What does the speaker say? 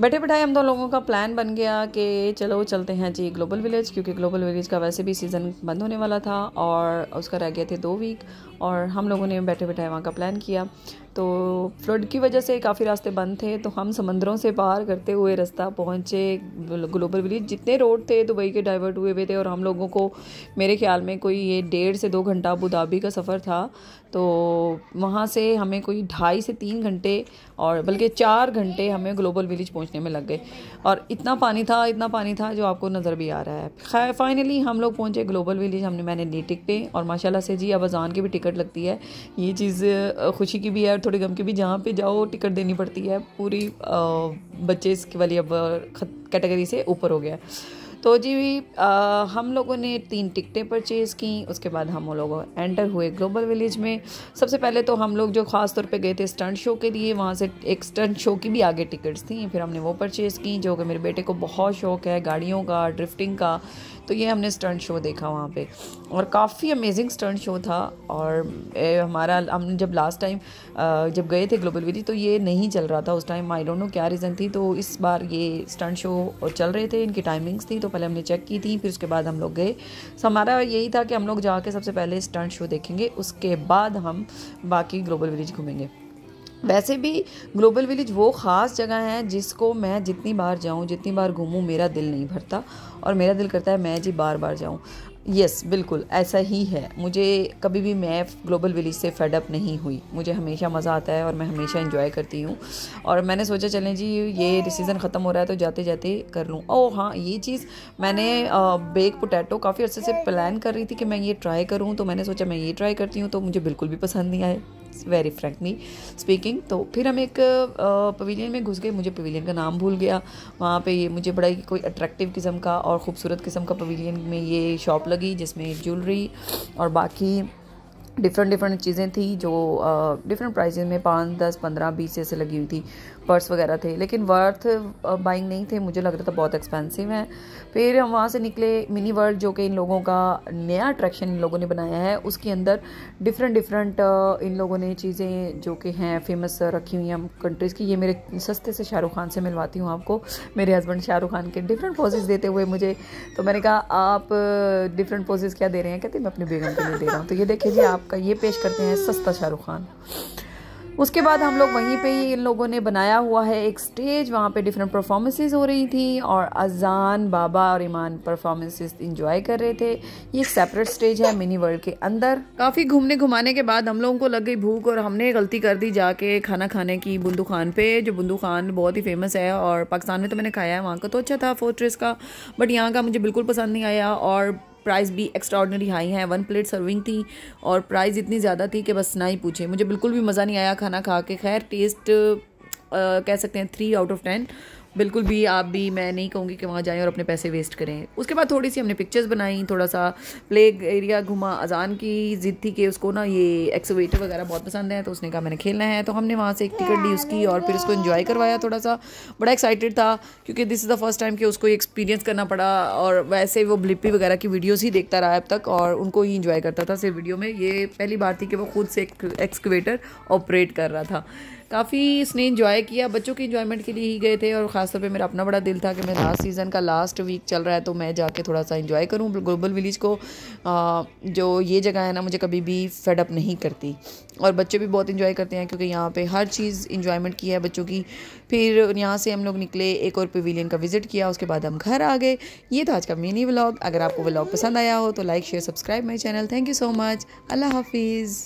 बैठे बैठाए हम दो लोगों का प्लान बन गया कि चलो चलते हैं जी ग्लोबल विलेज क्योंकि ग्लोबल विलेज का वैसे भी सीज़न बंद होने वाला था और उसका रह गए थे दो वीक और हम लोगों ने बैठे बैठाए वहाँ का प्लान किया। तो फ्लड की वजह से काफ़ी रास्ते बंद थे तो हम समंदरों से पार करते हुए रास्ता पहुँचे ग्लोबल विलेज। जितने रोड थे, दुबई के डाइवर्ट हुए हुए थे, और हम लोगों को, मेरे ख्याल में कोई ये डेढ़ से दो घंटा अबू धाबी का सफ़र था तो वहाँ से हमें कोई ढाई से तीन घंटे और बल्कि चार घंटे हमें ग्लोबल विलेज पहुँचने में लग गए। और इतना पानी था, इतना पानी था जो आपको नज़र भी आ रहा है। फाइनली हम लोग पहुँचे ग्लोबल विलेज, हमने मैंने ली टिकटें और माशाल्लाह से जी अब अजान की भी टिकट लगती है। ये चीज़ खुशी की भी है थोड़ी गम की भी जहाँ पे जाओ टिकट देनी पड़ती है पूरी बच्चे इसके वाली अब कैटेगरी से ऊपर हो गया तो जी आ, हम लोगों ने तीन टिकटें परचेज़ की उसके बाद हम लोग एंटर हुए ग्लोबल विलेज में। सबसे पहले तो हम लोग जो ख़ास तौर पे गए थे स्टंट शो के लिए वहाँ से एक स्टंट शो की भी आगे टिकट्स थी फिर हमने वो परचेज़ की जो कि मेरे बेटे को बहुत शौक़ है गाड़ियों का ड्रिफ्टिंग का तो ये हमने स्टंट शो देखा वहाँ पे। और काफ़ी अमेजिंग स्टंट शो था और ए, हमारा हम जब लास्ट टाइम जब गए थे ग्लोबल विली तो ये नहीं चल रहा था उस टाइम आई डोंट नो क्या रीज़न थी तो इस बार ये स्टंट शो चल रहे थे इनकी टाइमिंग्स थी तो पहले हमने चेक की थी फिर उसके बाद हम लोग गए। तो हमारा यही था कि हम लोग जाके सबसे पहले स्टंट शो देखेंगे उसके बाद हम बाकी ग्लोबल विलेज घूमेंगे। वैसे भी ग्लोबल विलेज वो ख़ास जगह है जिसको मैं जितनी बार जाऊँ जितनी बार घूमूँ मेरा दिल नहीं भरता। और मेरा दिल करता है मैं जी बार बार जाऊँ। यस yes, बिल्कुल ऐसा ही है। मुझे कभी भी मैं ग्लोबल विलेज से फेडअप नहीं हुई। मुझे हमेशा मज़ा आता है और मैं हमेशा इंजॉय करती हूँ। और मैंने सोचा चलें जी ये सीज़न ख़त्म हो रहा है तो जाते जाते कर लूँ। ओ हाँ ये चीज़ मैंने बेक पोटैटो काफ़ी अर्से से प्लान कर रही थी कि मैं ये ट्राई करूँ। तो मैंने सोचा मैं ये ट्राई करती हूँ तो मुझे बिल्कुल भी पसंद नहीं आए। वेरी फ्रेंकली स्पीकिंग तो फिर हम एक पवेलियन में घुस गए। मुझे पवेलियन का नाम भूल गया। वहाँ पे ये मुझे बड़ा ही कोई अट्रैक्टिव किस्म का और ख़ूबसूरत किस्म का पवेलियन में ये शॉप लगी, जिसमें ज्वेलरी और बाकी डिफरेंट डिफरेंट चीज़ें थी जो डिफरेंट प्राइजेज में पाँच, दस, पंद्रह, बीस ऐसे लगी हुई थी। पर्स वगैरह थे, लेकिन वर्थ बाइंग नहीं थे, मुझे लग रहा था बहुत एक्सपेंसिव है। फिर हम वहाँ से निकले मिनी वर्ल्ड जो कि इन लोगों का नया अट्रैक्शन इन लोगों ने बनाया है, उसके अंदर डिफरेंट डिफरेंट इन लोगों ने चीज़ें जो कि हैं फ़ेमस रखी हुई हैं कंट्रीज़ की। ये मेरे सस्ते से शाहरुख खान से मिलवाती हूँ आपको, मेरे हस्बैंड शाहरुख खान के डिफरेंट पोजेज़ देते हुए मुझे। तो मैंने कहा, आप डिफरेंट पोजेज़ क्या दे रहे हैं? कहते, मैं अपनी बेगम के लिए दे रहा हूँ। तो ये देखिए जी, आपका ये पेश करते हैं सस्ता शाहरुख खान। उसके बाद हम लोग वहीं पे ही इन लोगों ने बनाया हुआ है एक स्टेज वहाँ पे डिफरेंट परफॉर्मेंसेज हो रही थी और अजान बाबा और ईमान परफॉर्मेंसेज इंजॉय कर रहे थे। ये सेपरेट स्टेज है मिनी वर्ल्ड के अंदर। काफ़ी घूमने घुमाने के बाद हम लोगों को लग गई भूख और हमने गलती कर दी जाके खाना खाने की बुंदू खान पे, जो बुंदू खान बहुत ही फ़ेमस है और पाकिस्तान में तो मैंने खाया है, वहाँ का तो अच्छा था फोर्ट्रेस का बट यहाँ का मुझे बिल्कुल पसंद नहीं आया और प्राइस भी एक्स्ट्राऑर्डनरी हाई है। वन प्लेट सर्विंग थी और प्राइस इतनी ज़्यादा थी कि बस ना ही पूछे। मुझे बिल्कुल भी मज़ा नहीं आया खाना खा के। खैर टेस्ट आ, कह सकते हैं थ्री आउट ऑफ़ टेन बिल्कुल भी आप भी मैं नहीं कहूँगी कि वहाँ जाएँ और अपने पैसे वेस्ट करें। उसके बाद थोड़ी सी हमने पिक्चर्स बनाई थोड़ा सा प्ले एरिया घुमा अजान की ज़िद थी कि उसको ना ये एक्सोवेटर वगैरह बहुत पसंद है तो उसने कहा मैंने खेलना है। तो हमने वहाँ से एक टिकट ली उसकी और फिर उसको इन्जॉय करवाया थोड़ा सा। बड़ा एक्साइटेड था क्योंकि this is the first time कि उसको एक्सपीरियंस करना पड़ा और वैसे वो ब्लिपी वगैरह की वीडियोज़ ही देखता रहा अब तक और उनको ही इंजॉय करता था सिर्फ़ वीडियो में। ये पहली बार थी कि वो खुद से एक्सकवेटर ऑपरेट कर रहा था। काफ़ी इसने इन्जॉय किया बच्चों की इन्जॉयमेंट के लिए ही गए थे और ख़ासतौर पे मेरा अपना बड़ा दिल था कि मैं लास्ट सीज़न का लास्ट वीक चल रहा है तो मैं जाके थोड़ा सा इन्जॉय करूँ। ग्लोबल विलेज को आ, जो ये जगह है ना मुझे कभी भी फेडअप नहीं करती। और बच्चे भी बहुत इन्जॉय करते हैं क्योंकि यहाँ पे हर चीज़ इन्जॉयमेंट की है बच्चों की। फिर यहाँ से हम लोग निकले एक और पवेलियन का विज़िट किया उसके बाद हम घर आ गए। ये था आज का मिनी व्लॉग अगर आपको व्लॉग पसंद आया हो तो like share subscribe my channel thank you so much अल्लाह हाफिज़।